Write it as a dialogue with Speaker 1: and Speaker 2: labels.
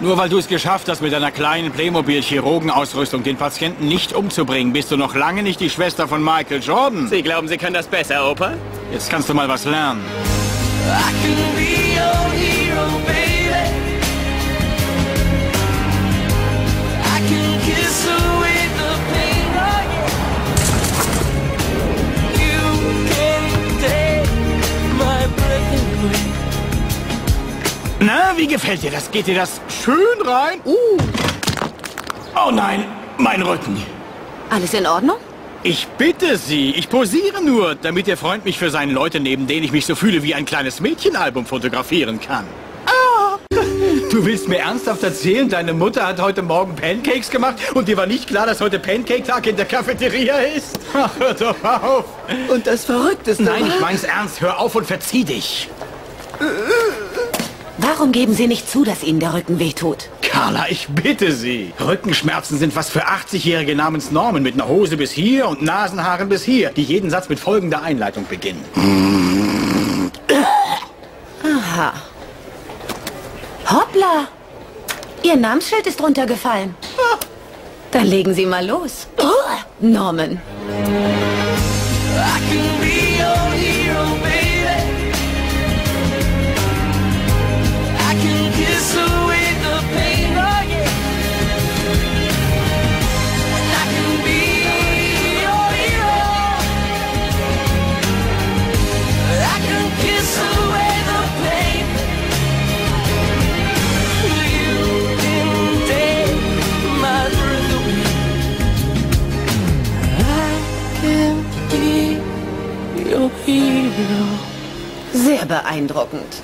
Speaker 1: Nur weil du es geschafft hast, mit deiner kleinen Playmobil-Chirurgenausrüstung den Patienten nicht umzubringen, bist du noch lange nicht die Schwester von Michael Jordan.
Speaker 2: Sie glauben, Sie können das besser, Opa?
Speaker 1: Jetzt kannst du mal was lernen.
Speaker 3: I can be your hero,
Speaker 1: Na, wie gefällt dir das? Geht dir das schön rein? Uh. Oh nein, mein Rücken.
Speaker 4: Alles in Ordnung?
Speaker 1: Ich bitte Sie, ich posiere nur, damit Ihr Freund mich für seine Leute, neben denen ich mich so fühle wie ein kleines Mädchenalbum fotografieren kann. Ah! Du willst mir ernsthaft erzählen, deine Mutter hat heute Morgen Pancakes gemacht und dir war nicht klar, dass heute Pancake-Tag in der Cafeteria ist? Ach, hör doch auf.
Speaker 5: Und das Verrückteste
Speaker 1: Nein, ich mein's ernst. Hör auf und verzieh dich.
Speaker 4: Warum geben Sie nicht zu, dass Ihnen der Rücken wehtut?
Speaker 1: Carla, ich bitte Sie. Rückenschmerzen sind was für 80-Jährige namens Norman mit einer Hose bis hier und Nasenhaaren bis hier, die jeden Satz mit folgender Einleitung beginnen.
Speaker 4: Aha. Hoppla! Ihr Namensschild ist runtergefallen. Dann legen Sie mal los. Norman.
Speaker 3: I can be
Speaker 4: Sehr beeindruckend.